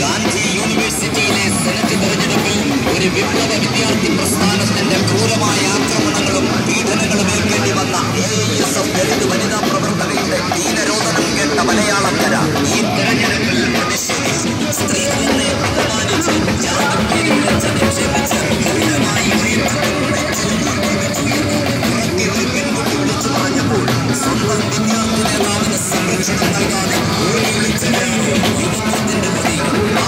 ഗാന്ധി യൂണിവേഴ്സിറ്റിയിലെ സെനറ്റ് തെരഞ്ഞെടുപ്പിൽ ഒരു വിപ്ലവ വിദ്യാർത്ഥി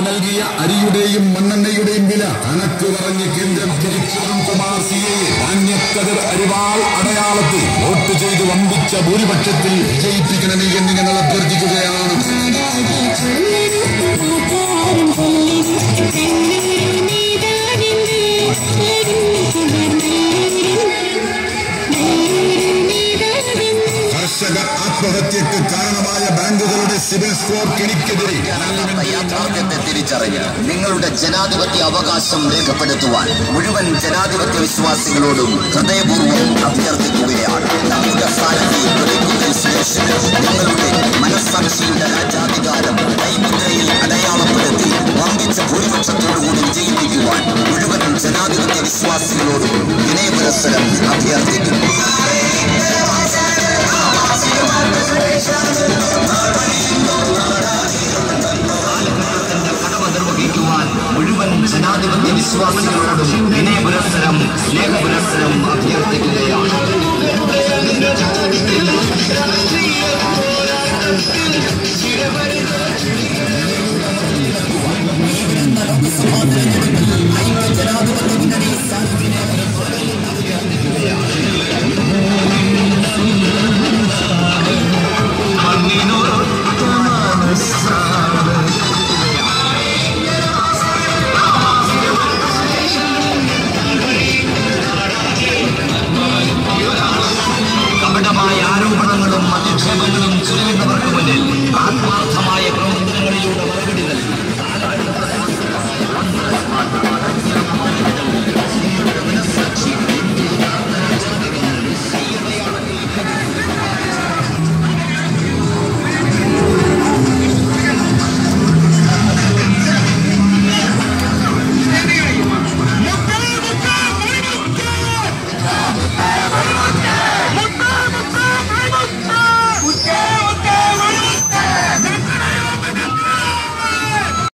നൽകിയ അരിയുടെയും മണ്ണെണ്ണയുടെയും വില കണക്ക് പറഞ്ഞ് കേന്ദ്രം തിരിച്ചതും കുമാർ സിയെ ധാന്യക്കതിർ അരിവാൾ അടയാളത്തിൽ വോട്ട് ചെയ്ത് വമ്പിച്ച ഭൂരിപക്ഷത്തിൽ വിജയിപ്പിക്കണമേ എന്ന് ഞങ്ങൾ അഭ്യർത്ഥിക്കുകയാണ് ആത്മഹത്യക്ക് കാരണമായ ബാങ്കുകളുടെ സിവിൽ സ്കോർ കിണിക്കെതിരെ യഥാർത്ഥ യാഥാർത്ഥ്യത്തെ തിരിച്ചറിഞ്ഞ് നിങ്ങളുടെ ജനാധിപത്യ അവകാശം രേഖപ്പെടുത്തുവാൻ മുഴുവൻ ജനാധിപത്യ വിശ്വാസികളോടും ഹൃദയപൂർവം അഭ്യർത്ഥിക്കുകയാണ്. നമ്മുടെ സ്ഥാനത്ത് നിങ്ങളുടെ മനസ്സാക്ഷിയുടെ രാജാധികാരം കൈമുദ്രയിൽ അടയാളപ്പെടുത്തി വമ്പിച്ച ഭൂരിപക്ഷത്തോടുകൂടി വിജയിപ്പിക്കുവാൻ മുഴുവൻ ജനാധിപത്യ വിശ്വാസികളോടും വിനയപുരസ്സരം അഭ്യർത്ഥിക്കുന്നു. മുഴുവൻ ജനാധിപത്യ വിശ്വാസികളോടും വിനയപുരസ്സരം സ്നേഹപുരസ്സരം അഭ്യർത്ഥിക്കുകയാണ് കപടമായ ആരോപണങ്ങളും 頭